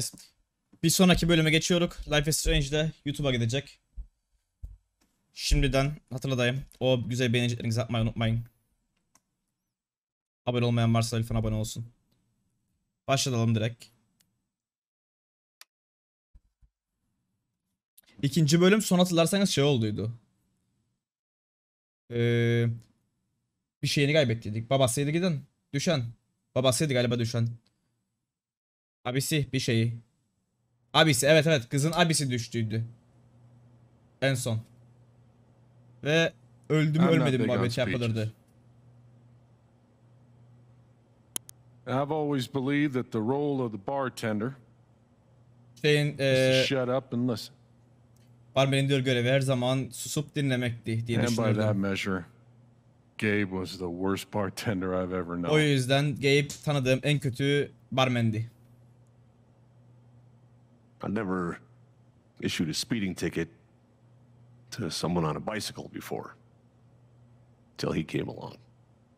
Yes. Bir sonraki bölüme geçiyoruz. Life is Strange'de YouTube'a gidecek. Şimdiden hatırlatayım. O güzel beğenicilerinizi atmayı unutmayın. Abone olmayan varsa lütfen abone olsun. Başlayalım direkt. İkinci bölüm son hatırlarsanız şey olduydu. Ee, bir şeyini kaybettiydik. Babasıydı giden. Düşen. Babasıydı galiba düşen. Abisi bir şeyi. Abisi evet evet kızın abisi düştüydü. En son. Ve öldü mü ölmedi mi muhabbet yapılırdı. I've always believed that the role of the bartender Şeyin eee shut up and listen. barmenin diyor görevi her zaman susup dinlemekti diye measure, Gabe was the worst bartender I've ever O known. yüzden Gabe tanıdığım en kötü barmendi. I never issued a speeding ticket to someone on a bicycle before. Till he came along.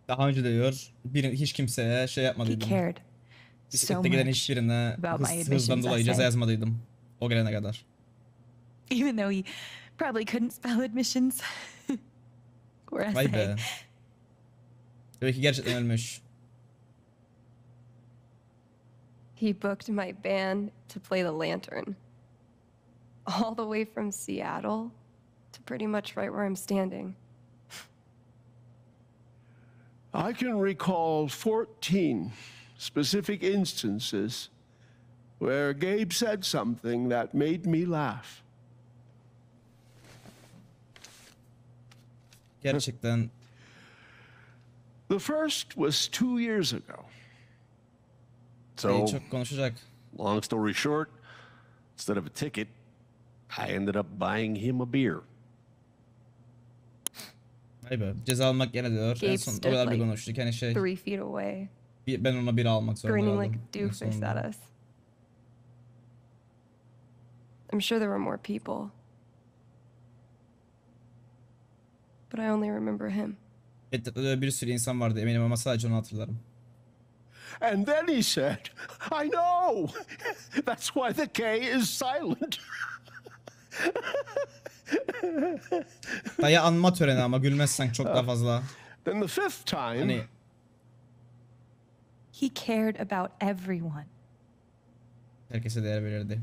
Daha önce de diyor bir, hiç kimseye şey He yapmadıydım. cared so Bisiklette giden much, hiçbirine about my hız, admissions hızdan dolayı ceza essay. yazmadıydım. O gelene kadar. even though he probably couldn't spell admissions or Vay essay. be. Demek ki gerçekten ölmüş. He booked my band to play the lantern. All the way from Seattle to pretty much right where I'm standing. I can recall 14 specific instances where Gabe said something that made me laugh. Gerçekten The first was two years ago. So, çok konuşacak. long story short, instead of a ticket, I ended up buying him a beer. Vay be. Ceza almak gene diyor. En Gabe son o stood kadar bir like konuştuk. Yani şey Three feet away, bir- ben ona biri almak zorunda grinning like en doofus at us. I'm sure there were more people. But I only remember him. Da bir sürü insan vardı eminim ama sadece onu hatırlarım. And then he said, I know! That's why the K is silent. Dayı anma töreni ama gülmezsen çok daha fazla. Then the fifth time, Hani He cared about everyone. herkese değer verirdi.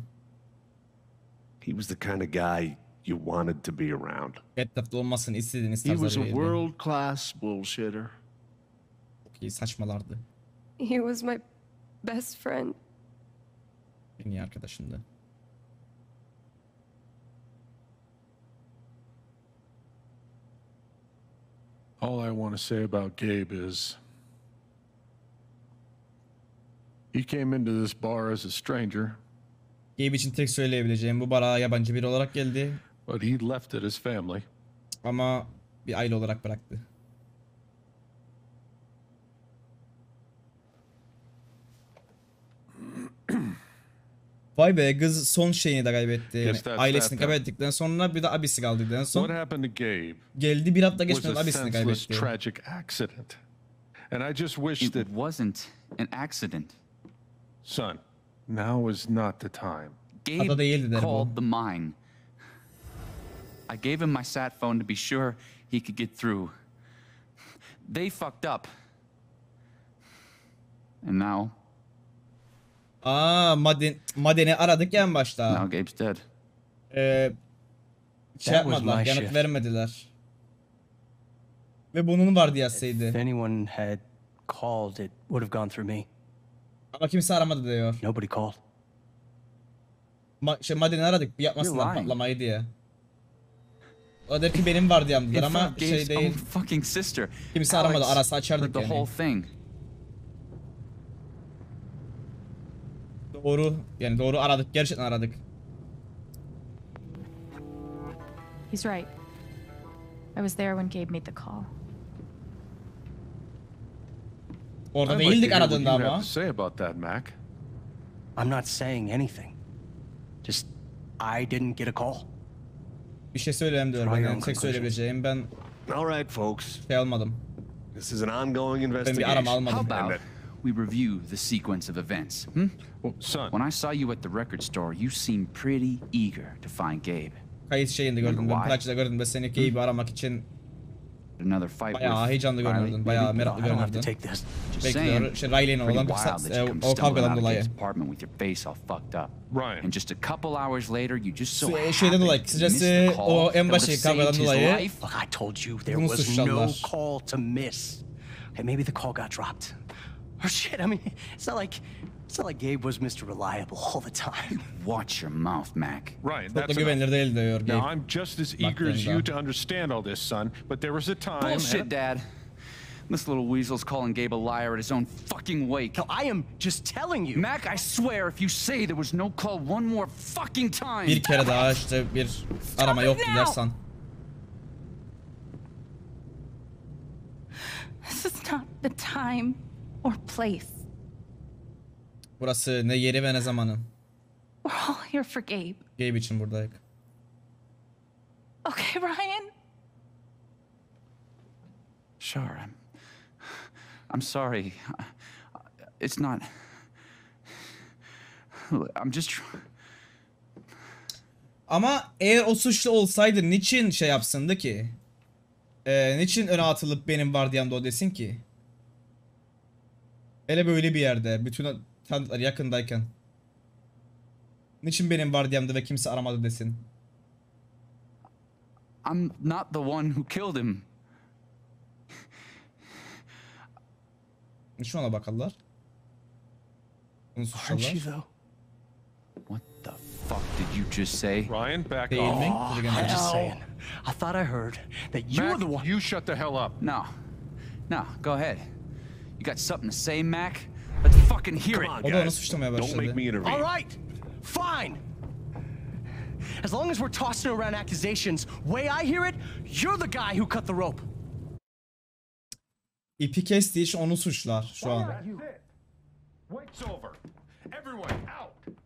He was the kind of guy you wanted to be around. Etrafta olmasını istediğiniz he was a world class bullshitter. Çok iyi saçmalardı. He was my best friend. En iyi arkadaşımdı. All I want to say about Gabe is he came into this bar as a stranger, Gabe için tek söyleyebileceğim bu bara yabancı biri olarak geldi but he left it as family. ama bir aile olarak bıraktı. Vay be kız son şeyini de kaybetti. Yani Yes, that's ailesini that, that. kaybettikten sonra bir de abisi kaldıydı en What son. happened to Gabe Geldi bir hafta was geçmeden a abisini kaybetti. tragic accident. And I just wish It that, wasn't an accident. son, now is not the time. Gabe der bu. called the mine. I gave him my sat phone to be sure he could get through. They fucked up. And now, Aa maden, madeni aradık ya en başta. now Gabe's dead. Ee, şey That was yapmadılar, my yanıt shift. vermediler. Ve bunun vardı If yazsaydı. anyone had called, it would have gone through me. Ama kimse aramadı diyor. Nobody called. Ma şey madeni aradık bir yapmasınlar You're lying. patlamayı diye. O der ki benim var diye In ama şey Gabe's own değil. fucking sister. Kimse aramadı, Alex arasa açardık heard the yani. whole thing. Doğru yani doğru aradık gerçekten aradık. He's right. I was there when Gabe made the call. Orada I'd like değildik what aradığında you have ama. to say about that, Mac. I'm not saying anything. Just, I didn't get a call. Bir şey söyleyeyim diyor own Tek söyleyebileceğim ben All right, folks. şey almadım. This is an ongoing Ben investigation. bir arama How almadım. about that we review the sequence of events? Hmm? Well, son, When I saw you at the record store, you seemed pretty eager to find Gabe. Kayıt şeyinde gördüm ben. Why? Plakçıda gördüm ben seni Gabe'i aramak için Another fight bayağı with heyecanlı Riley, görünürdün. maybe? Bayağı No, meraklı I don't have to görünürdün. take this. Just Bekliyor. saying. Şey, Riley'in Pretty olan bir wild sa- that e, you come stumbling kavgadan out of dolayı. Apartment with your face all fucked up. Ryan. And just a couple hours later, you just so Şey- happened şeyden dolayı, to kısacası miss the call o en that başı kavgadan his dolayı- Look, I told you there was no call to miss. Okay, maybe the call got dropped. Or shit, I mean, it's not like it's not like Gabe was Mr. Reliable all the time. Watch your mouth, Mac. Right, that's enough. güvenilir değil diyor Now, I'm just as eager as you to understand all this, son, but there was a time. Bullshit, Dad. This little weasel's calling Gabe a liar at his own fucking wake. No, I am just telling you. Mac, I swear, if you say there was no call one more fucking time. Bir kere daha işte bir arama yok dersen. This is not the time or place. Burası ne yeri ve ne zamanı. We're all here for Gabe. Gabe için buradayız. Okay, Ryan? Sure, I'm. I'm sorry. It's not. I'm just. Ama eğer o suçlu olsaydı niçin şey yapsındı ki? Ee, niçin öne atılıp benim vardiyamda o desin ki? Hele böyle bir yerde bütün tanıdıklar yakındayken. Niçin benim vardiyamda ve kimse aramadı desin? I'm not the one who killed him. Niçin ona bakarlar? Bunu Aren't you suçlarlar. though? What the fuck did you just say? Ryan, back Değil off. Dedi I'm just saying. I thought I heard that you were the one. you shut the hell up. No. No, go ahead. You got something to say, Mac? Let's fucking hear it. O da onu Don't make me intervene. All right, fine. As long as we're tossing around accusations, way I hear it, you're the guy who cut the rope. İpi kestiği için onu suçlar şu an. Wait's over. Everyone out.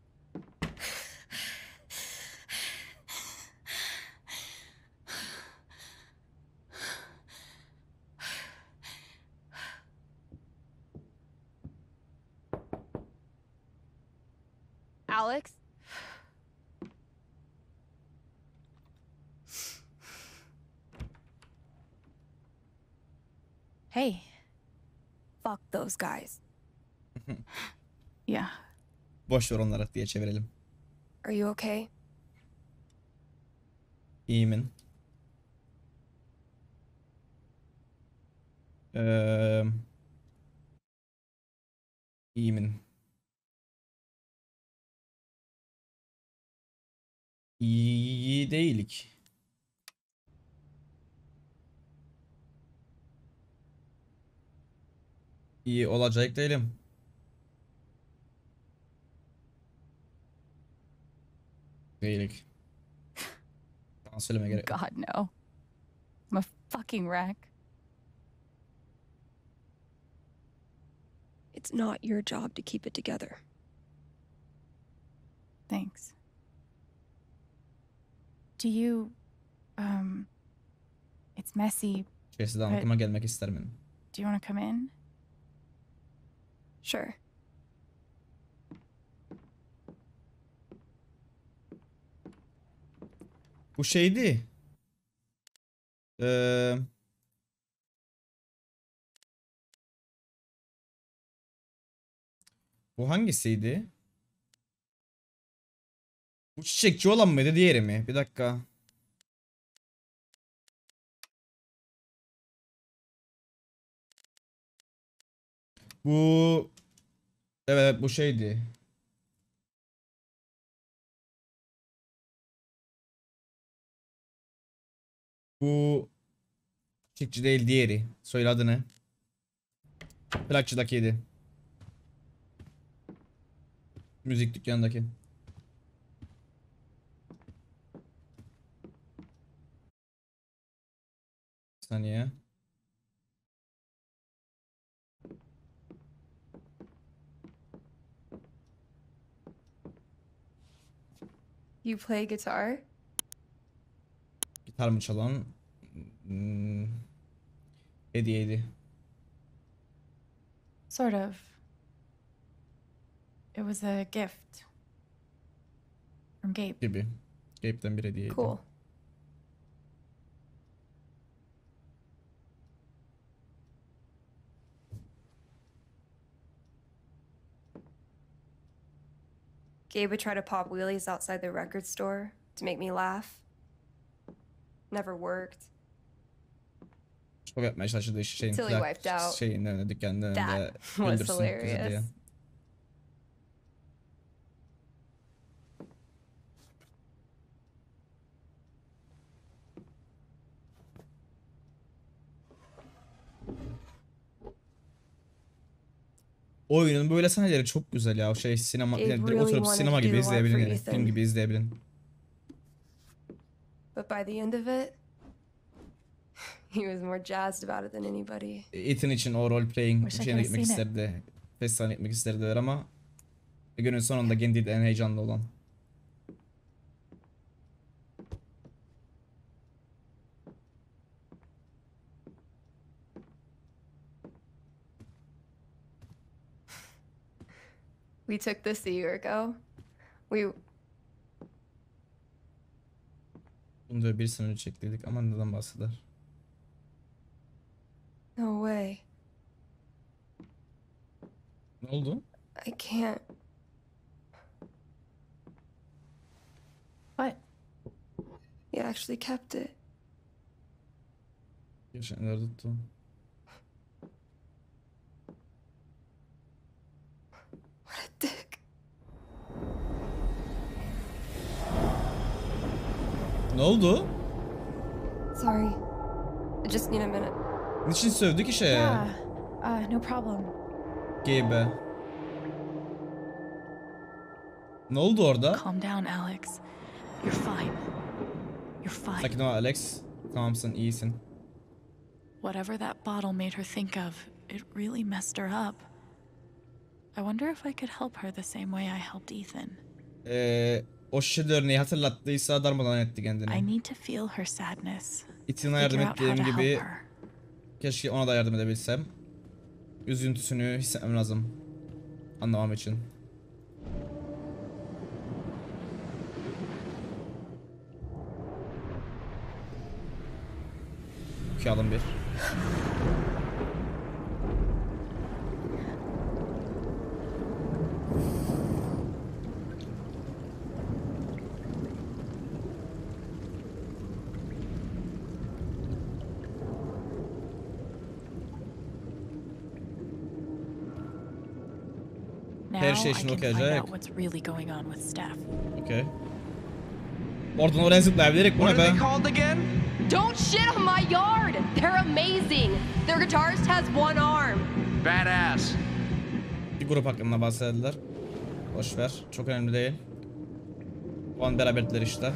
Alex? Hey. Fuck those guys. Yeah. Boş ver onları diye çevirelim. Are you okay? İyimin. Eee... İyimin. İyi değilik. İyi olacak değilim. Değilik. Bana söyleme gerek. God, no. I'm a fucking wreck. It's not your job to keep it together. Thanks. Do you, um, it's messy. Şeysiz anlatıma gelmek isterim benim. Do you want to come in? Sure. Bu şeydi. Eee Bu hangisiydi? Bu çiçekçi olan mıydı diğeri mi? Bir dakika. Bu Evet bu şeydi. Bu çiçekçi değil diğeri. Söyle adını. Plakçıdakiydi. Müzik dükkanındaki. Saniye. You play guitar? Gitar mı çalan? Hmm. Hediyeydi. Sort of. It was a gift from Gabe. Gibi. Gabe'den bir hediyeydi. Cool. Gabe would try to pop wheelies outside the record store to make me laugh. Never worked. Şov yapmaya çalıştığı şeyin he wiped out. şeyin önünde That was güldürsün kızı diye. hilarious. O oyunun böyle sahneleri çok güzel ya. O şey sinema Gabe yani really oturup sinema gibi izleyebilin yani. Film gibi izleyebilin. But by the end of it, he was more jazzed about it than anybody. Ethan için o role playing Wish şeyine gitmek it. isterdi. Festivaline gitmek isterdi ama günün sonunda kendi en heyecanlı olan. We took this a year ago. We Bunu diyor bir sene önce çektiydik ama neden bahseder? no way. Ne oldu? I can't. What? He actually kept it. Geçenler tuttu. Ne oldu? Sorry. I just need a minute. Niçin sövdü ki şeye? Yeah. Uh, no problem. Gabe'e. Ne oldu orada? Calm down, Alex. You're fine. You're fine. Sakin ol Alex. Tamamsın, iyisin. Whatever that bottle made her think of, it really messed her up. I wonder if I could help her the same way I helped Ethan. Ee, o şişe örneği hatırlattıysa darmadan etti I kendini. need to feel her sadness. Ethan'a yardım ettiğim gibi keşke ona da yardım edebilsem. Üzüntüsünü hissetmem lazım. Anlamam için. Okuyalım bir. Now Her şey için okuyacak. out what's really going on with Steph. Okey. Oradan oraya zıplayabilirik. Bu ne be? called again? Don't shit on my yard! They're amazing! Their guitarist has one arm. Badass. Bir grup hakkında bahsettiler. Boş ver. Çok önemli değil. O an beraberdiler işte.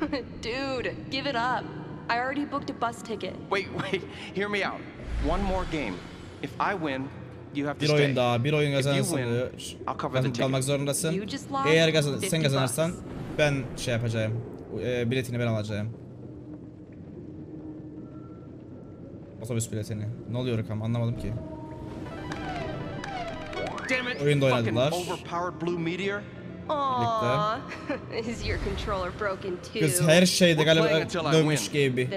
Dude, give it up. I already booked a bus ticket. Wait, wait. Hear me out. One more game. If I win, you have to Bir oyun daha, bir oyun If you kazanırsan win, diyor. I'll cover the Kal- ticket. kalmak zorundasın. You just lost Eğer kazan 50 sen kazanırsan ben şey yapacağım. E, biletini ben alacağım. Otobüs biletini. Ne oluyor Rakam anlamadım ki. Oyunda oynadılar. too? Kız her şeyde galiba dövmüş gibi.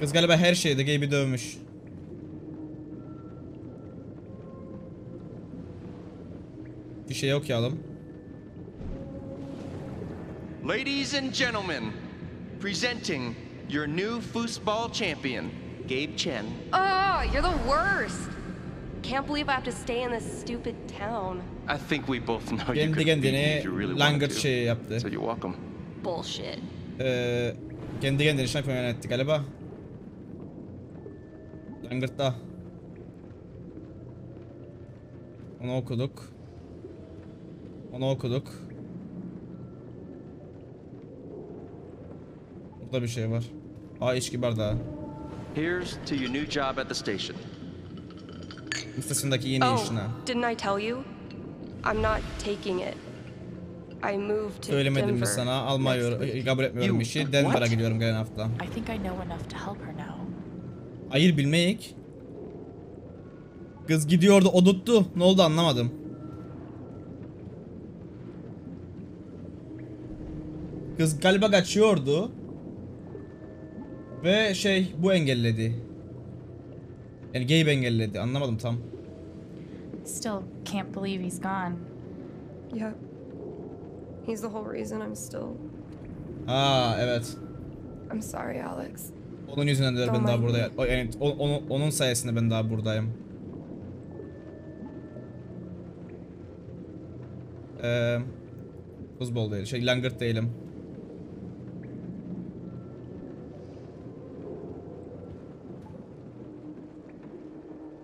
Kız galiba her şeyde gibi dövmüş. Bir şey okuyalım. Ladies and gentlemen, presenting your new foosball champion, Gabe Chen. Oh, you're the worst. Can't believe I have to stay in this stupid town. I think we both know you could beat me if you really wanted to. şey yaptı. So you're welcome. Bullshit. Ee, kendi kendine şampiyon etti galiba. Langırt'ta. Onu okuduk. Onu okuduk. Burada bir şey var. Aa içki bardağı. Here's to your new job at the station. İstasyondaki yeni Oh, işine. didn't I tell you? I'm not taking it. I moved to Söylemedim mi Denver sana? week. kabul etmiyorum You- işi. Denver'a gidiyorum gelen hafta. I think I know enough to help her now. Hayır bilmeyik. Kız gidiyordu oduttu. Ne oldu anlamadım. Kız galiba kaçıyordu. Ve şey bu engelledi. Yani Gabe engelledi. Anlamadım tam. Still can't believe he's gone. Yep. He's the whole reason I'm still. Aa evet. I'm sorry, Alex. Onun yüzünden de ben daha buradayım. Yani o- onu- onun sayesinde ben daha buradayım. Eee Futbol değil. Şey langırt değilim.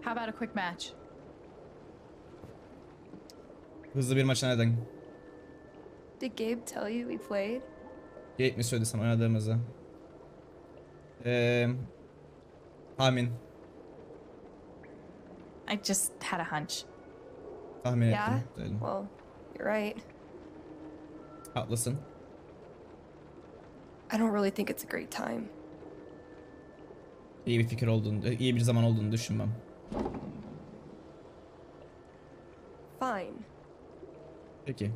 How about a quick match? Hızlı bir maç neden? Did Gabe tell you we played? Gate mi söyledi sana oynadığımızı? Eee tahmin. I just had a hunch. Tahmin Yeah? ettim. Değilim. Well, you're right. Haklısın. I don't really think it's a great time. İyi bir fikir olduğunu, iyi bir zaman olduğunu düşünmem. Fine. Peki.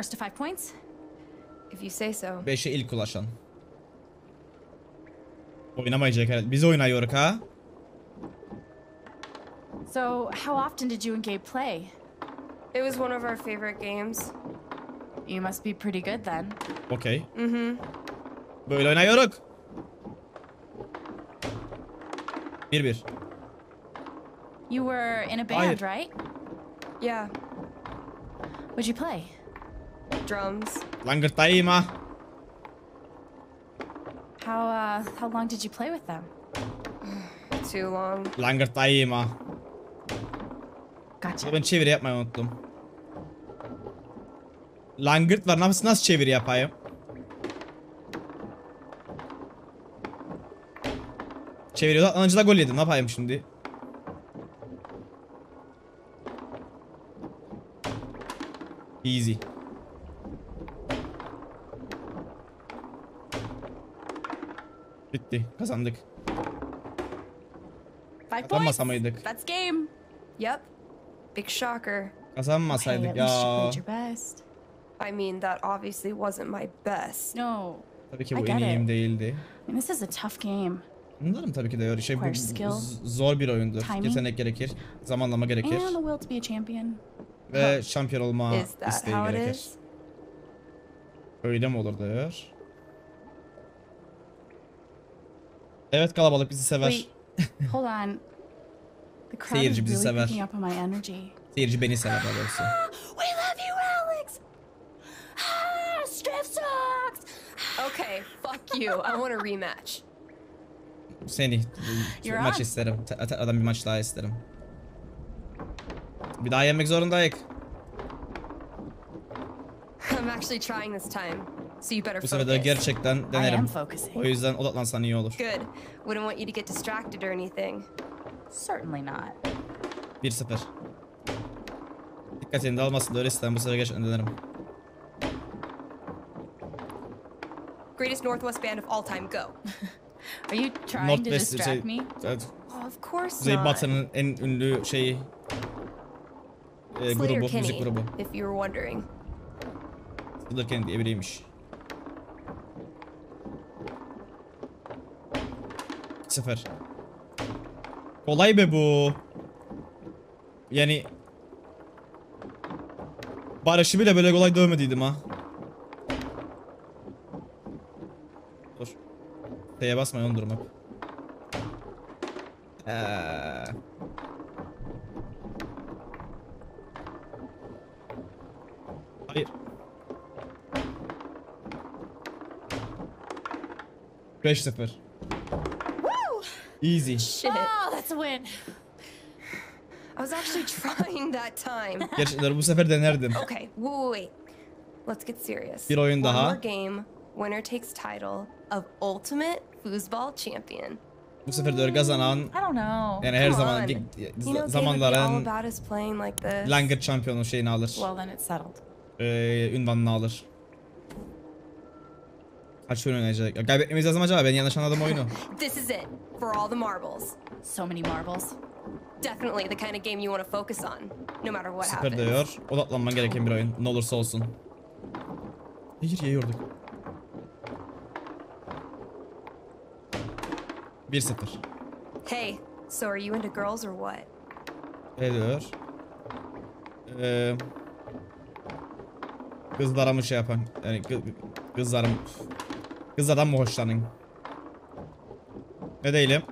First to five points? If you say so. 5'e ilk ulaşan. Oynamayacak herhalde. Biz oynuyoruz ha. So, how often did you and Gabe play? It was one of our favorite games. You must be pretty good then. Okey. Mm-hmm. Böyle oynuyoruz. 1-1. You were in a band, Hayır. right? Yeah. What'd you play? Drums. Langırttayım ha. How uh how long did you play with them? Too long. Langırttayım ha. Gotcha. Ben çeviri yapmayı unuttum. Langırt var. Nasıl, nasıl çeviri yapayım? Çeviriyor. Atlanıcı da gol yedim. Ne yapayım şimdi? Easy. Bitti. Kazandık. Five Kazanmasa points. mıydık? That's game. Yep. Big shocker. Kazanmasaydık ya. played your best. I mean, that obviously wasn't my best. No. Tabii ki I bu en iyiyim değildi. I mean, this is a tough game. Anlarım tabii ki de öyle şey bu zor bir oyundur. timing. Yetenek gerekir, zamanlama gerekir And the will to be a champion. ve şampiyon olma isteği gerekir. Öyle mi olur diyor. Evet kalabalık bizi sever. Wait, hold on. The crowd is Seyirci bizi really sever. picking up on my energy. Seyirci beni sever daha doğrusu. We love you, Alex. Ah, strip socks. Okay, fuck you. I want a rematch. Seni You're maç on. isterim. Te- te- Adam bir maç daha isterim. Bir daha yemek zorundayız. I'm actually trying this time. So you better Bu focus. sefer de gerçekten I am denerim. focusing. O yüzden odaklansan iyi olur. Good. Wouldn't want you to get distracted or anything. Certainly not. 1-0. Dikkatini de almasın da öyle isterim. Bu sefer gerçekten denerim. Greatest Northwest band of all time, go. Are you trying to Northwest distract şey, me? evet, Oh, of course Kuzey not. Batı'nın en ünlü şeyi e, grubu, müzik grubu. if you were wondering. Slater diye biriymiş. Sıfır. Kolay be bu. Yani Barış'ı bile böyle kolay dövmediydim ha. Dur. T'ye basmayı unuturum hep. Eee. Hayır. Beş sıfır. Easy. Shit. Oh, that's a win. I was actually trying that time. Gerçekten bu sefer denerdim. Okay, wait, wait, wait. Let's get serious. Bir oyun One daha. more game. Winner takes title of Ultimate Foosball Champion. Bu sefer de kazanan I don't know. yani her zaman zamanların about us playing like this. Langer şampiyonu şeyini alır. Well, then it's settled. Ee, ünvanını alır. Oyun oynayacak? Ya Kaybetmemiz lazım acaba? Ben yanlış anladım oyunu. This is it for all the marbles. So many marbles. Definitely the kind of game you want to focus on, no matter what happens. diyor. Odaklanman gereken bir oyun. Ne olursa olsun. Hayır yiyorduk. 1-0. Hey, so are you into girls or what? Ne diyor? Ee, kızlara mı şey yapan? Yani kı- kızlarım kızlardan mı hoşlanın? Ne değilim?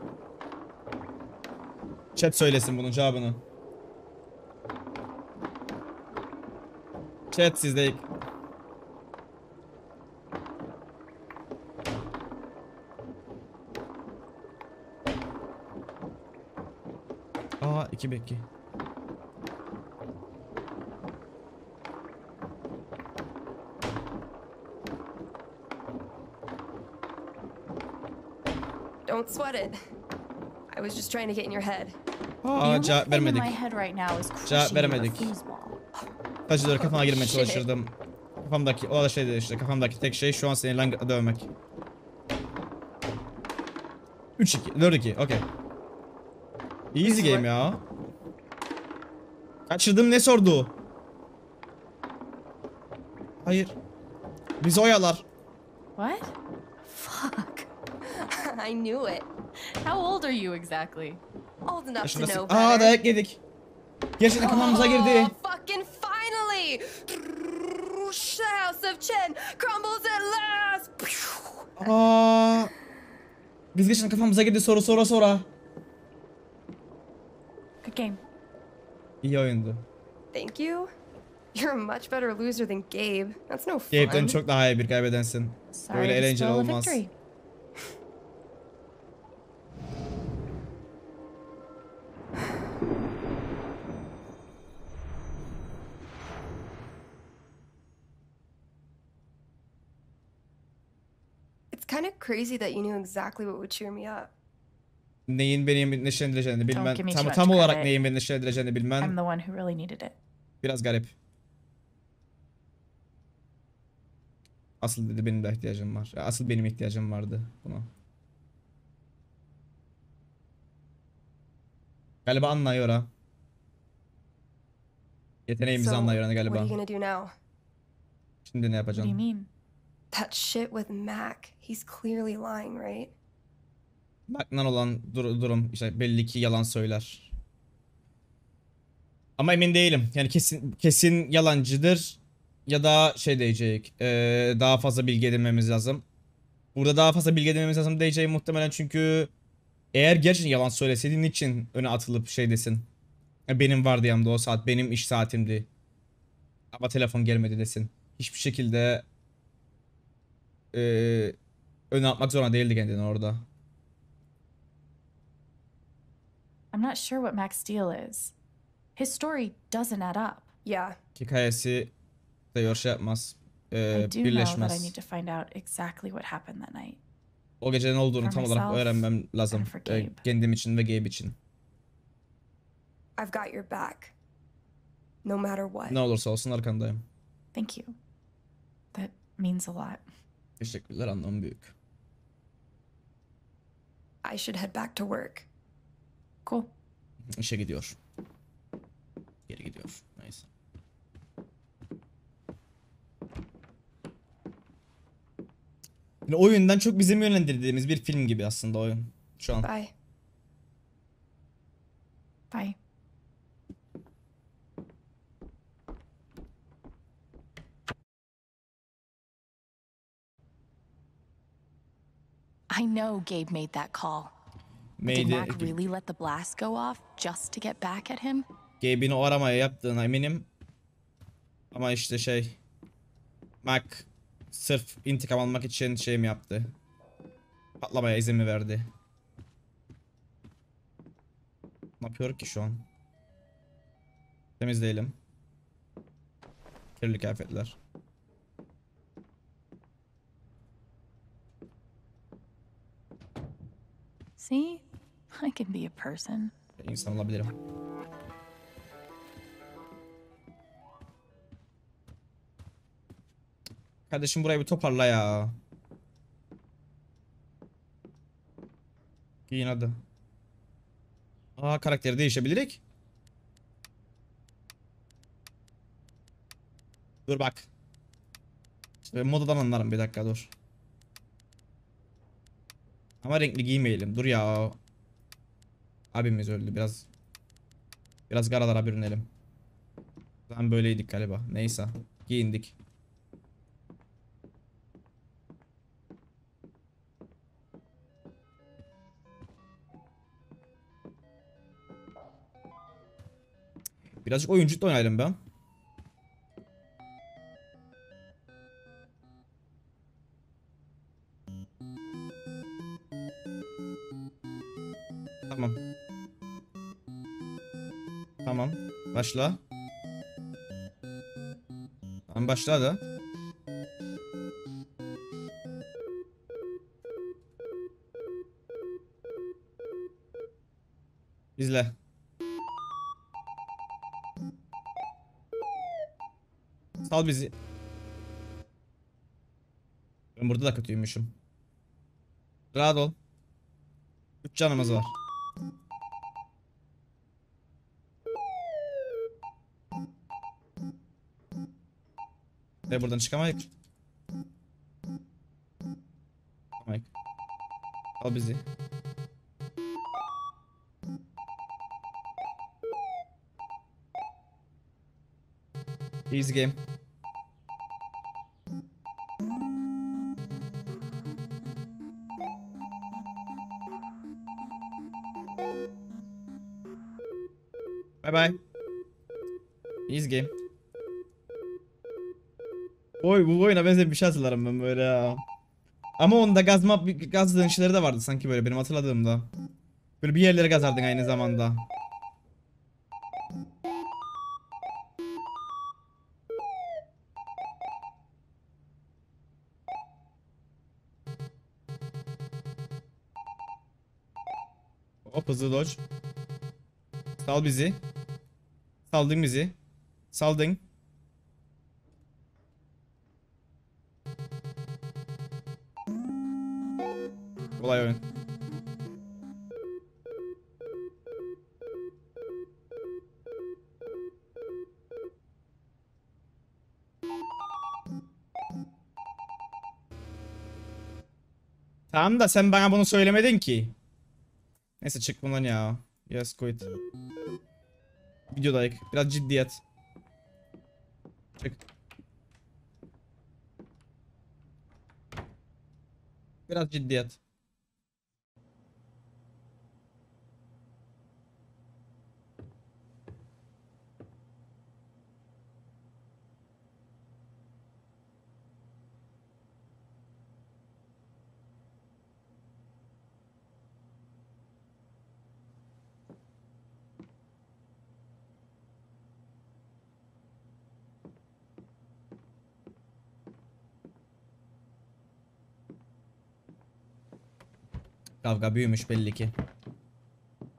Chat söylesin bunun cevabını. Chat sizde. Aa 2 2. Don't sweat it. I was just trying to get in your head. Aa the cevap vermedik. my head right now is Cevap veremedik. Taşıları kafama girmeye Shit. çalışırdım. Kafamdaki o da şeydi işte kafamdaki tek şey şu an seni langırtla dövmek. 3-2 4-2 okey. Easy game ya. Kaçırdım ne sordu? Hayır. Bizi oyalar. What? I knew it. How old are you exactly? Old enough to know better. Aa dayak yedik. Gerçekten kafamıza girdi. Oh, fucking finally! The House of Chen crumbles at last! Aa. Biz gerçekten kafamıza girdi soru sonra sonra. Good game. İyi oyundu. Thank you. You're a much better loser than Gabe. That's no fun. Gabe'den çok daha iyi bir kaybedensin. Sorry Böyle eğlenceli olmaz. victory. Kind of crazy that you knew exactly what would cheer me up. Neyin beni neşelendireceğini bilmen. give me Tam, too tam much olarak credit. neyin beni neşelendireceğini I'm bilmen the one who really needed it. biraz garip. Asıl dedi benim de ihtiyacım var. Asıl benim ihtiyacım vardı buna. Galiba anlıyor ha. Yeteneğimizi so, anlıyor hani what are galiba. you gonna do now? Şimdi ne What do you yapacaksın? mean? That shit with Mac. He's clearly lying, right? Baknan olan dur- durum işte belli ki yalan söyler. Ama emin değilim. Yani kesin kesin yalancıdır ya da şey diyecek. eee, daha fazla bilgi edinmemiz lazım. Burada daha fazla bilgi edinmemiz lazım diyeceği muhtemelen çünkü eğer gerçekten yalan söyleseydin için öne atılıp şey desin. "E, Benim vardiyamda o saat benim iş saatimdi. Ama telefon gelmedi desin. Hiçbir şekilde eee öne atmak zorunda değildi kendini orada. I'm not sure what Max Steel is. His story doesn't add up. Yeah. hikayesi de şey yapmaz. I Ee, do know that I birleşmez. need to find out exactly what happened that night. O gece ne olduğunu For tam olarak myself öğrenmem lazım. and for Gabe. kendim için ve Gabe için. I've got your back. No matter what. Ne olursa olsun arkandayım. Thank you. That means a lot. Teşekkürler anlamı büyük. I should head back to work. Cool. İşe gidiyor. Geri gidiyor. Neyse. Yani oyundan çok bizim yönlendirdiğimiz bir film gibi aslında oyun. Şu an. Bye. Bye. I know Gabe made that call. Did Mac really let the blast go off just to get back at him? Gabe'in o aramayı yaptığına eminim. Ama işte şey Mac sırf intikam almak için şey mi yaptı? Patlamaya izin mi verdi? Ne yapıyor ki şu an? Temizleyelim. Kirli kıyafetler. See? I can be a person. İnsan olabilirim. Kardeşim burayı bir toparla ya. Giyin hadi. Aa karakteri değişebilirik. Dur bak. Şimdi modadan anlarım bir dakika dur. Ama renkli giymeyelim. Dur ya. Abimiz öldü biraz. Biraz karalara bürünelim. Tam böyleydik galiba. Neyse. Giyindik. Birazcık oyunculukla oynayalım ben. Tamam. Başla. Tamam başla hadi. İzle. Sal bizi. Ben burada da kötüymüşüm. Rahat ol. 3 canımız var. Ve buradan çıkamayık. Çıkamayık. Al bizi. Easy game. Bye bye. Easy game. Oy bu oyuna benzer bir şey hatırlarım ben böyle ya. Ama onda gazma gazdığın şeyleri de vardı sanki böyle benim hatırladığımda. Böyle bir yerlere gazardın aynı zamanda. Hop hızlı dodge. Sal bizi. Saldın bizi. Saldın. Kolay oyun. Tamam da sen bana bunu söylemedin ki. Neyse çık bundan ya. Yes quit. Videodayık. Biraz ciddiyet. Çık. Biraz ciddiyet. Kavga büyümüş belli ki.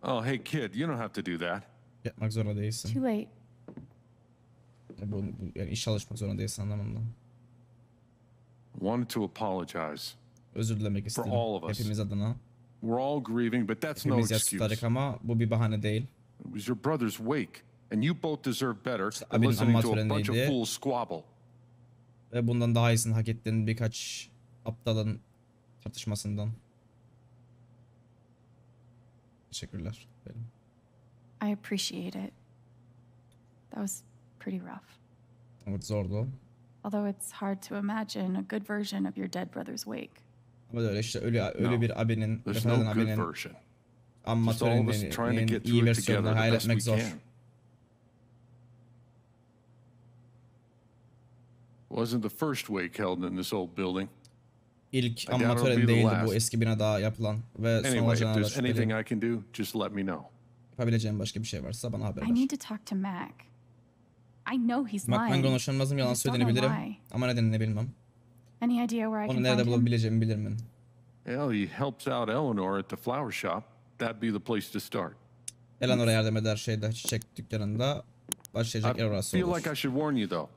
Oh, hey, kid, you don't have to do that. Yapmak zorunda değilsin. Too late. Bu, bu- yani iş çalışmak zorunda değilsin anlamında. Wanted to apologize. Özür dilemek istedim. all of us. Hepimiz adına. We're all grieving, but that's no Hepimiz excuse. yaşlılarık ama bu bir bahane değil. It was your brother's wake, and you both deserve better than listening to a bunch of fools squabble. Ve bundan daha iyisini hak ettiğin birkaç aptalın tartışmasından. Teşekkürler. Benim. I appreciate it. That was pretty rough. Evet zordu. Although it's hard to imagine a good version of your dead brother's wake. Ama öyle işte ölü, ölü No. bir abinin, There's vefat eden no good abinin version. us töreninin trying to en get iyi versiyonunu together the hayal best etmek we zor. can. Wasn't the first wake held in this old building. İlk I töreni the değildi bu eski binada yapılan ve Anyway. I me know. Yapabileceğim başka bir şey varsa bana haber I ver. need to talk to Mac. I know he's lying. yalan I just don't know söylediğini bilirim. Ama nedenini bilmem. Any idea where I Onu can nerede find him? bulabileceğimi bilir miyim? Well, he helps out Eleanor at the flower shop. That'd be the place to start. Eleanor'a yardım eder şeyde çiçek dükkanında. Başlayacak yer I orası feel olur. like I should warn you, though.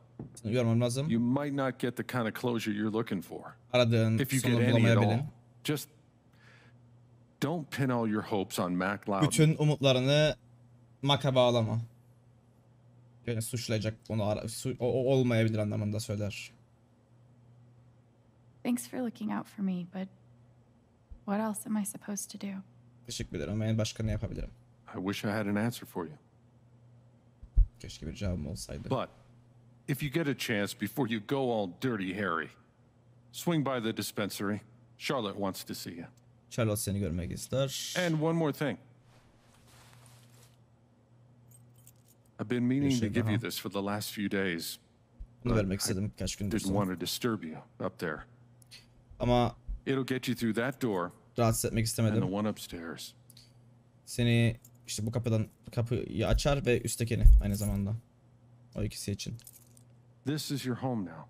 Uyarmam lazım. You might not get the kind of closure you're looking for. Aradığın If you sonu get any at bulamayabilin. all, just don't pin all your hopes on Mac Loudon. Bütün umutlarını Mac'a bağlama. Yani suçlayacak onu ara, su- o, o olmayabilir anlamında söyler. Thanks for looking out for me, but what else am I supposed to do? Teşekkür ederim. Ben başka ne yapabilirim? I wish I had an answer for you. Keşke bir cevabım olsaydı. But if you get a chance before you go all dirty Harry, swing by the dispensary. Charlotte wants to see you. Charlotte seni görmek ister. And one more thing. I've been meaning to give you this for the last few days. Bunu vermek I istedim birkaç gündür Didn't want to disturb you up there. Ama It'll get you through that door rahatsız etmek and istemedim. the one upstairs. Seni işte bu kapıdan kapıyı açar ve üsttekini aynı zamanda. O ikisi için. This is your home now.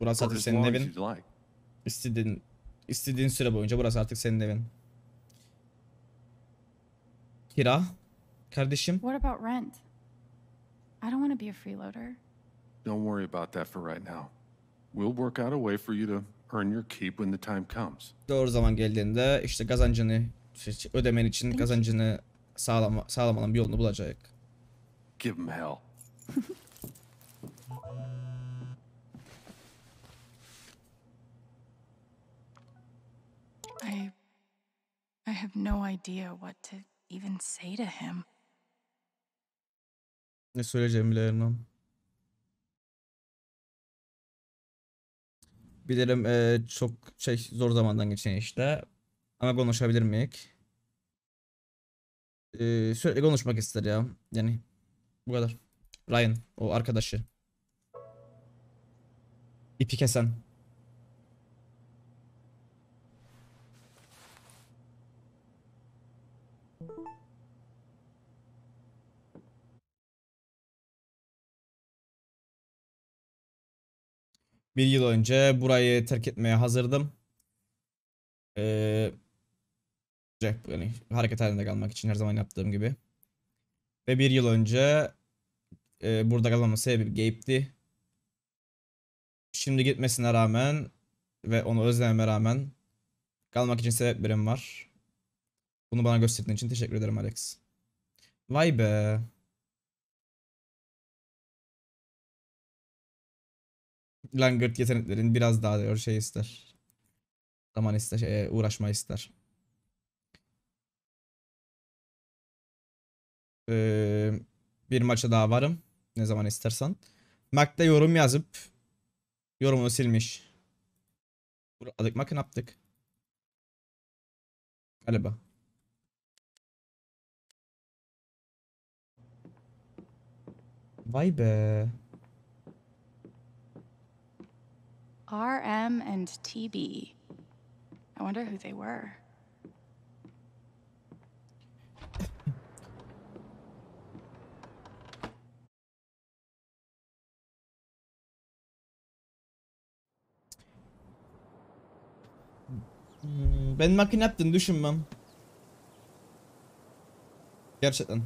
Burası artık senin evin. İstediğin istediğin süre boyunca burası artık senin evin. Kira kardeşim What about rent? I don't want to be a freeloader. Don't worry about that for right now. We'll work out a way for you to earn your keep when the time comes. doğru zaman geldiğinde işte kazancını ödemen için kazancını sağlama, sağlamanın bir yolunu bulacak. Give him hell. I. I have no idea what to even say to him. Ne söyleyeceğimi bilemiyorum. Bilirim eee, çok şey zor zamandan geçen işte. Ama konuşabilir miyik? Eee, sürekli konuşmak ister ya. Yani bu kadar. Ryan o arkadaşı. İpi kesen. Bir yıl önce burayı terk etmeye hazırdım. Ee, yani hareket halinde kalmak için her zaman yaptığım gibi. Ve bir yıl önce e, burada kalmamın sebebi Gabe'di. Şimdi gitmesine rağmen ve onu özlememe rağmen kalmak için sebeplerim var. Bunu bana gösterdiğin için teşekkür ederim Alex. Vay be. Langırt yeteneklerin biraz daha diyor şey ister. Zaman ister, şey, uğraşma ister. Ee, bir maça daha varım. Ne zaman istersen. Mac'da yorum yazıp yorumunu silmiş. Adık Mac'ı ne yaptık? Galiba. Vay be. RM and TB. I wonder who they were. Ben Mac'ı ne yaptığını düşünmem. Gerçekten.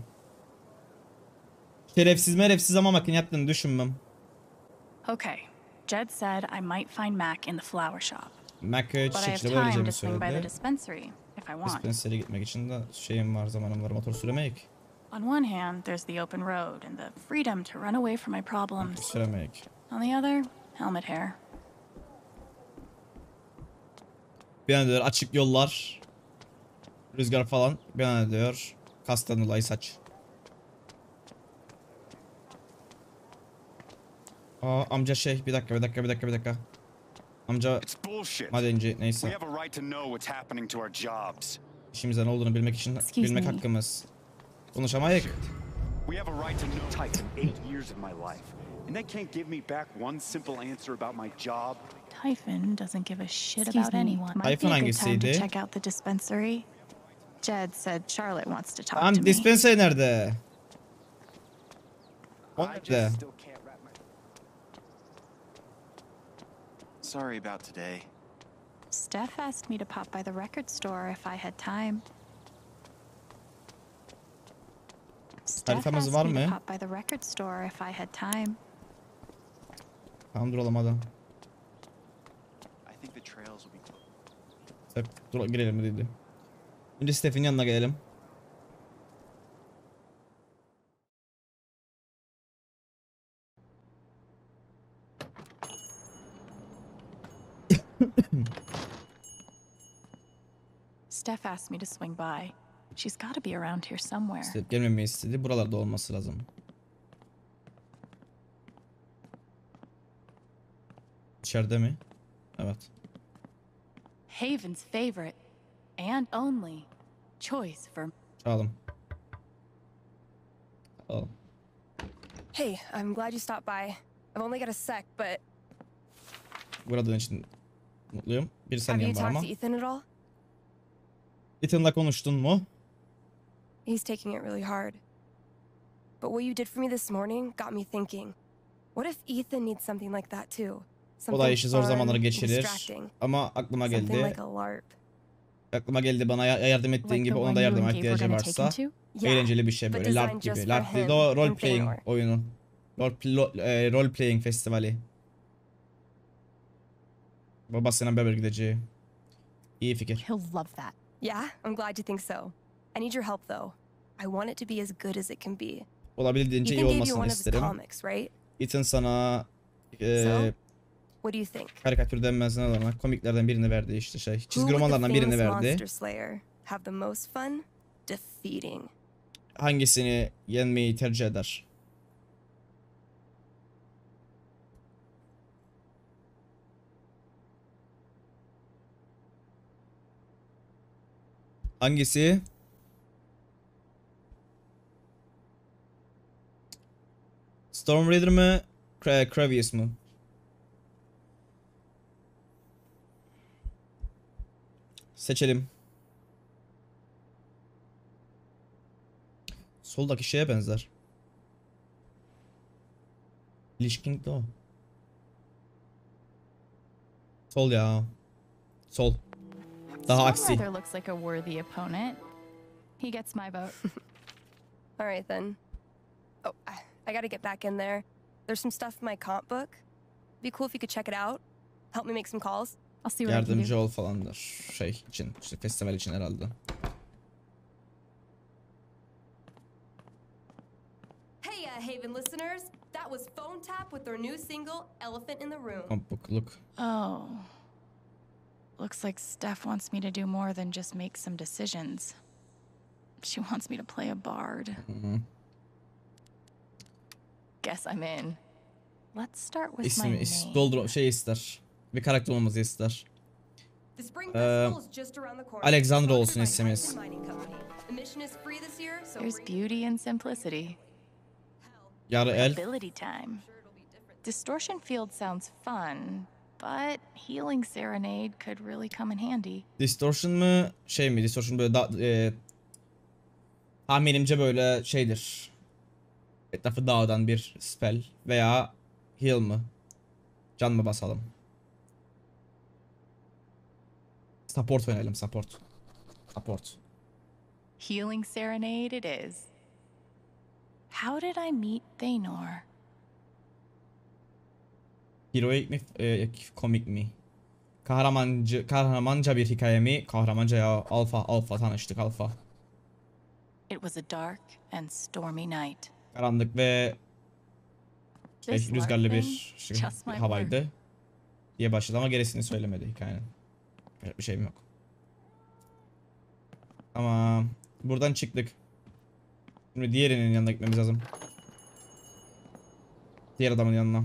Şerefsiz merefsiz ama Mac'ın yaptığını düşünmem. Okay. Jed said I might find Mac in the flower shop. Mac'ı But I have çiçekçide time vereceğimi söyledi. Dispenser'e gitmek için de şeyim var, zamanım var, motor süremeyik. On one hand, there's the open road and the freedom to run away from my problems. Süremeyik. On the other, helmet hair. Bir an diyor açık yollar, rüzgar falan. Bir an diyor kastan dolayı saç. Aa amca şey bir dakika bir dakika bir dakika bir dakika. Amca madenci neyse. İşimizde ne olduğunu bilmek için Excuse bilmek me. hakkımız. Konuşamayık. We have a right to know. Tyson, eight years of my life. And they can't give me back one simple answer about my job. Typhon doesn't give a shit Excuse about me. anyone. Might be Typhon a good time to check out the dispensary. Jed said Charlotte wants to talk Tamam to me. dispenser nerede? O I nerede? just still can't wrap my Sorry about today. Steph asked me to pop by the record store if I had time. Steph Haritamız asked me to pop by the record store if I had time. Tamam duralım hadi. I think the trails will be closed. Hep dur girelim dedi. Önce Steph'in yanına gelelim. Steph asked me to swing by. She's got to be around here somewhere. Steph gelmemeyi istedi. Buralarda olması lazım. İçeride mi? Evet. Haven's favorite and only choice for Çalalım. Çalalım. Hey, I'm glad you stopped by. I've only got a sec, but Buradığın için mutluyum. Bir have you saniyem var talked ama. to Ethan at all? Ethan'la konuştun mu? He's taking it really hard. But what you did for me this morning got me thinking. What if Ethan needs something like that too? O da Something işi zor zamanları geçirir. Ama aklıma geldi. Aklıma geldi bana ya- yardım ettiğin gibi ona da yardıma ihtiyacı varsa eğlenceli bir şey böyle LARP gibi. LARP değil de role playing oyunu. Role, e, role playing festivali. Babasıyla beraber gideceği. İyi fikir. He'll love that. Yeah, I'm glad you think so. I need your help though. I want it to be as good as it can be. Olabildiğince iyi olmasını isterim. Ethan sana e, So? What do you think? karikatür denmez ne ona komiklerden birini verdi işte şey. Çizgi romanlardan birini verdi. Have the most fun defeating? Hangisini yenmeyi tercih eder? Hangisi? Storm Raider mı? Kra Kravius mu? Seçelim. Soldaki şeye benzer. Lich King de o. Sol ya. Sol. Daha aksi. Storm looks like a worthy opponent. He gets my vote. All right then. Oh, I, I gotta get back in there. There's some stuff in my comp book. Be cool if you could check it out. Help me make some calls. Do. Yardımcı ol falandır. Şey için. işte festival için herhalde. Hey, uh, Haven listeners. That was Phone Tap with their new single, Elephant in the Room. Kompukluk. Oh. Looks like Steph wants me to do more than just make some decisions. She wants me to play a bard. Hı-hı. Guess I'm in. Let's start with my İsmi, name. is, doldur şey ister. Bir karakter olmamızı ister. Ee. Alexandra olsun ismimiz. There's beauty in simplicity. Yarı el. Time. Distortion field sounds fun, but healing serenade could really come in handy. Distortion mı? Şey mi? Distortion böyle da, e, tahminimce böyle şeydir. Etrafı dağıdan bir spell veya heal mı? Can mı basalım? Support oynayalım support. Support. Healing serenade it is. How did I meet Thanor? Heroic mi? E, komik mi? Kahramancı, kahramanca bir hikaye mi? Kahramanca ya. Alfa, alfa tanıştık alfa. It was a dark and stormy night. Karanlık ve şey, rüzgarlı bir şey, my havaydı. Diye başladı ama gerisini söylemedi hikayenin. Bir şeyim yok. Tamam. Buradan çıktık. Şimdi diğerinin yanına gitmemiz lazım. Diğer adamın yanına.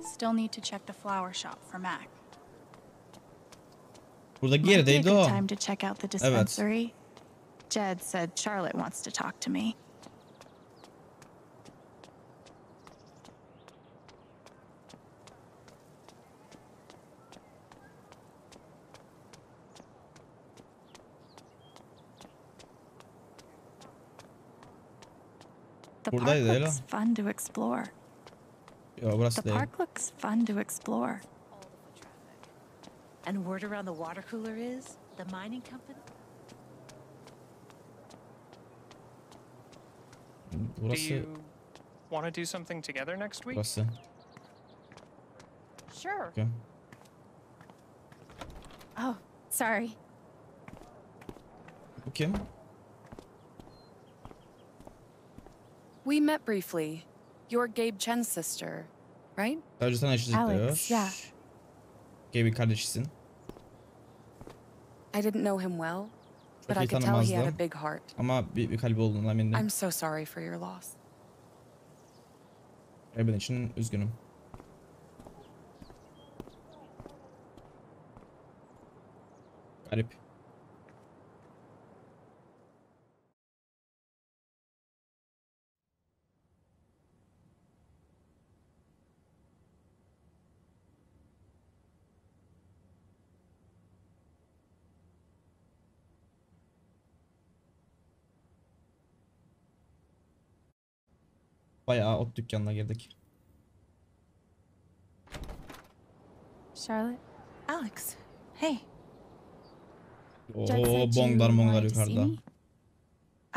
Still need to check the flower shop for Mac. Buradaki yerdeydi o. time Jed said Charlotte wants to talk to me. The park looks fun to explore. The park looks fun to explore. And word around the water cooler is the mining company? Burası Do you Want to do something together next week? Burası. Sure. Okay. Oh, sorry. Bu kim? We met briefly. You're Gabe Chen's sister, right? Daha önce tanıştık Alex, diyor. yeah. Gabe'in kardeşisin. I didn't know him well, but Çok I iyi could tell he had a tanımazdım. big heart. Ama bir, bir kalbi olduğundan. I'm so sorry for your loss. Kaybın için üzgünüm. Garip. Bayağı ot dükkanına girdik. Charlotte? Alex, hey. Oo bonglar monglar yukarıda.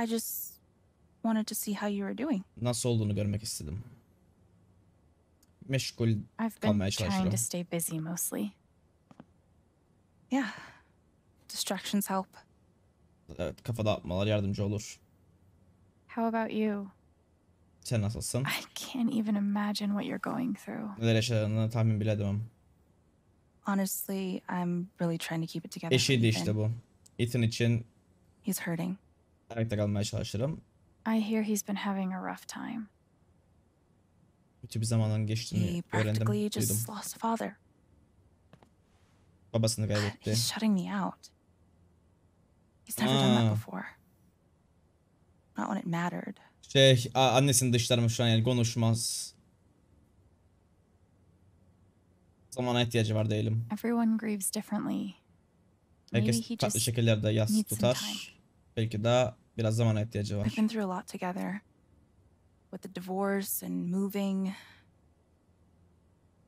I just wanted to see how you were doing. Nasıl olduğunu görmek istedim. Meşgul I've been kalmaya trying to stay busy mostly. Yeah. Distractions help. Evet kafa dağıtmalar yardımcı olur. How about you? Sen nasılsın? I can't even imagine what you're going through. Neler yaşadığını tahmin bile edemem. Honestly, I'm really trying to keep it together. Eşiydi işte bu. Ethan için He's hurting. ayakta kalmaya çalışırım. I hear he's been having a rough time. Kötü bir zamanın He geçtiğini öğrendim, practically just duydum. lost a father. Babasını kaybetti. He's shutting me out. He's never done Ah. that before. Not when it mattered. Şey, annesini dışlarmış şu an yani konuşmaz. Zamana ihtiyacı var değilim. Everyone grieves differently. Herkes he farklı şekillerde yas tutar. Belki daha biraz zamana ihtiyacı var. We've been through a lot together. With the divorce and moving.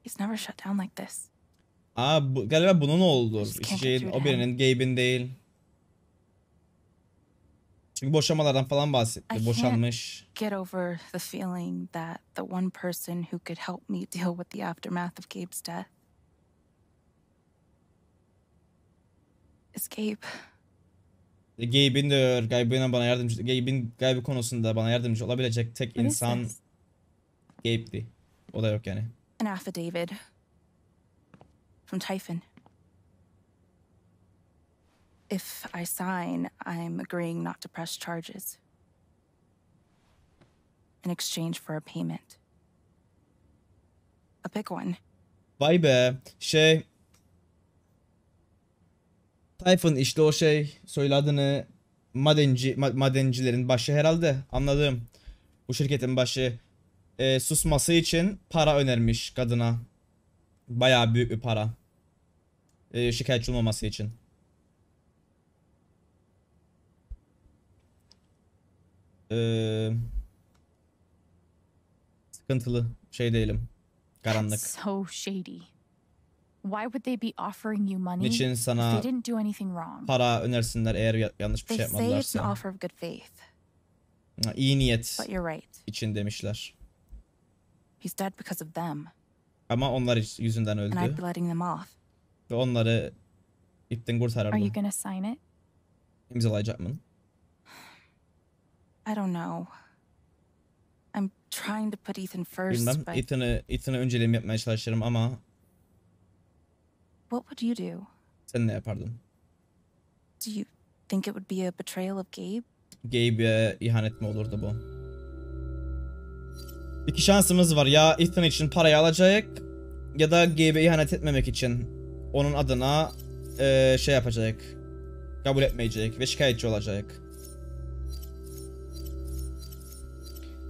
He's never shut down like this. Aa bu, galiba bunun oldu. Şeyin, o birinin Gabe'in değil. Çünkü boşamalardan falan bahsetti. Boşanmış. get over the feeling that the one person who could help me deal with the aftermath of Gabe's death is Gabe. E, Gabe'in de Gabe'in bana yardımcı Gabe'in Gabe konusunda bana yardımcı olabilecek tek What insan? Gabe'di. O da yok yani. An affidavit from Typhon. If I sign, I'm agreeing not to press charges in exchange for a payment. A big one. Vay be. Şey Typhon işte o şey söyle adını madenci ma- madencilerin başı herhalde anladım. Bu şirketin başı e, susması için para önermiş kadına. Bayağı büyük bir para. E, şikayetçi olmaması için. Eee sıkıntılı şey değilim. Karanlık. So shady. Why would they be offering you money Niçin sana they didn't do anything wrong? para önersinler eğer ya- yanlış bir They şey say it's an yapmadılarsa. offer of good faith, Ha, İyi niyet but you're right. için demişler. He's dead because of them, Ama onlar yüzünden and I'd öldü. be letting them off. Ve onları ipten Are you kurtarırdım. gonna sign it? İmzalayacak mı? I don't know. I'm trying to put Ethan first, Bilmem. but Ethan'ı Ethan'ı önceliğim yapmaya çalışırım ama what would you do? sen ne yapardın? Do you think it would be a betrayal of Gabe? Gabe'e ihanet mi olurdu bu? İki şansımız var. Ya Ethan için parayı alacak ya da Gabe'e ihanet etmemek için onun adına eee, şey yapacak. Kabul etmeyecek ve şikayetçi olacak.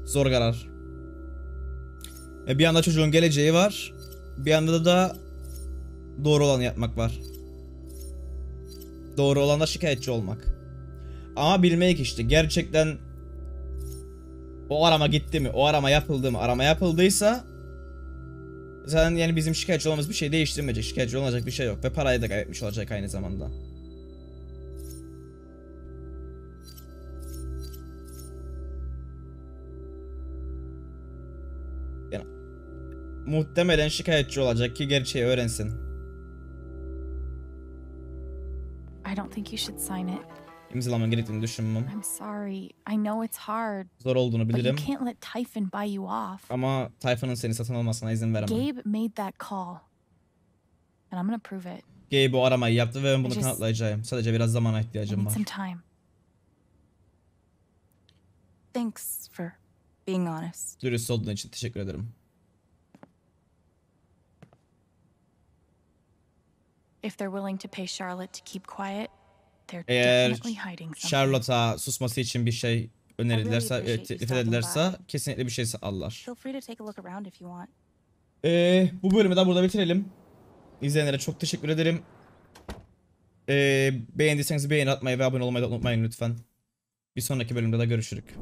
Zor karar. E bir yanda çocuğun geleceği var. Bir yanda da doğru olanı yapmak var. Doğru olan da şikayetçi olmak. Ama bilmek işte gerçekten o arama gitti mi? O arama yapıldı mı? Arama yapıldıysa zaten yani bizim şikayetçi olmamız bir şey değiştirmeyecek. Şikayetçi olacak bir şey yok ve parayı da kaybetmiş olacak aynı zamanda. Muhtemelen şikayetçi olacak ki gerçeği öğrensin. I don't think you should sign it. İmzalaman gerektiğini düşünmem. I'm sorry. I know it's hard. Zor olduğunu But you bilirim. can't let Typhon buy you off. Ama Tayfun'un seni satın almasına izin veremem. Gabe made that call. And I'm gonna prove it. Gabe bu aramayı yaptı ve ben bunu just- kanıtlayacağım. Sadece biraz zamana ihtiyacım var. some time. Thanks for being honest. Dürüst olduğun için teşekkür ederim. If they're willing to pay Charlotte to keep quiet, they're Eğer definitely hiding something. Charlotte'a susması için bir şey önerilirse, e, teklif edilirse kesinlikle bir şey alırlar. Feel free to take a look around if you want. Ee, bu bölümü de burada bitirelim. İzleyenlere çok teşekkür ederim. Ee, beğendiyseniz beğeni atmayı ve abone olmayı da unutmayın lütfen. Bir sonraki bölümde de görüşürük.